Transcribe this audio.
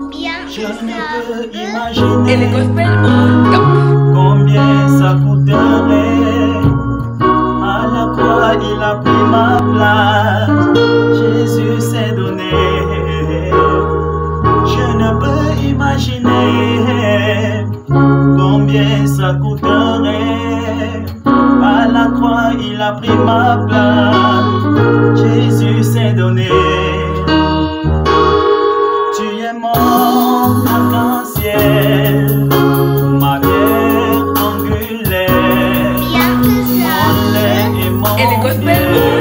Et gospel au top. combien ça coûterait. À la croix, il a pris ma place. Jésus s'est donné. Je ne peux imaginer combien ça coûterait. À la croix, il a pris ma place. Jésus s'est donné. El de